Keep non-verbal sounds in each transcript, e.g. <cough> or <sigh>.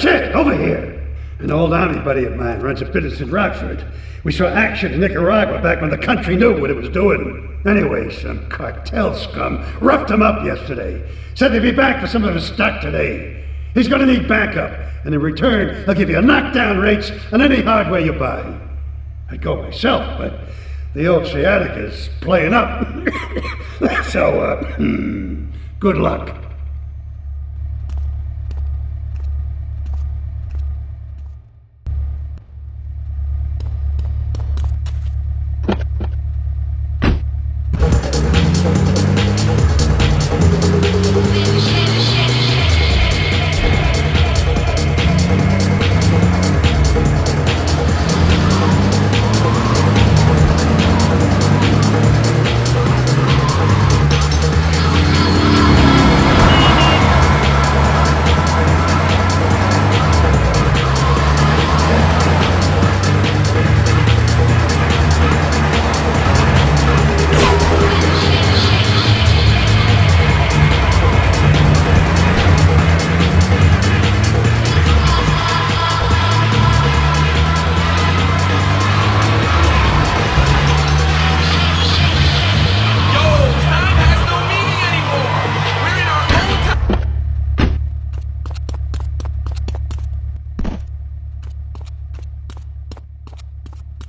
Hey, over here! An old army buddy of mine runs a business in Rockford. We saw action in Nicaragua back when the country knew what it was doing. Anyway, some cartel scum roughed him up yesterday. Said they'd be back for some of his stock today. He's gonna need backup, and in return, I'll give you knockdown rates on any hardware you buy. I'd go myself, but the old sciatica's playing up. <laughs> so, uh, good luck.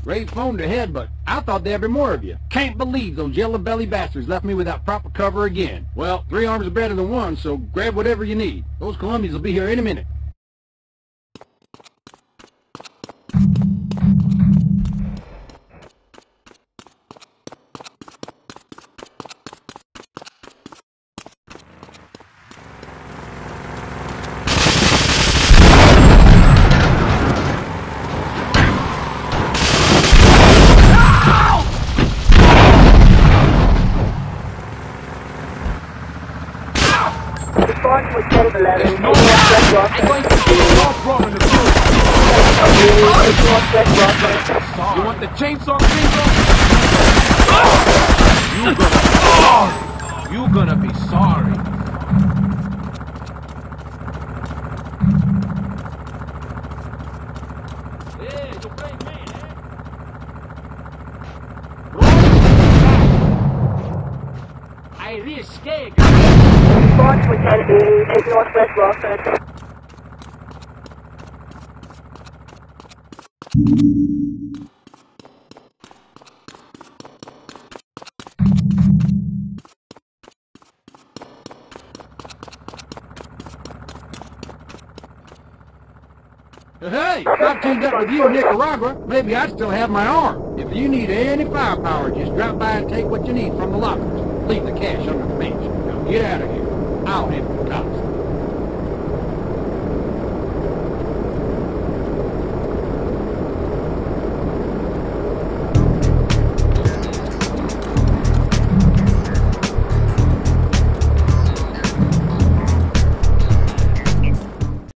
Great phone ahead, but I thought there'd be more of you. Can't believe those yellow belly bastards left me without proper cover again. Well, three arms are better than one, so grab whatever you need. Those Colombians will be here any minute. Response was 1011. No, I'm going to kill you in the field. You want the chainsaw chainsaw? You gonna, you gonna be sorry. Eh? I risque. Response was 1080. Take Northwest Rockford. Hey, if I teamed up with you in Nicaragua, maybe I'd still have my arm. If you need any firepower, just drop by and take what you need from the lockers. Leave the cash under the bench. Now get out of here. out in.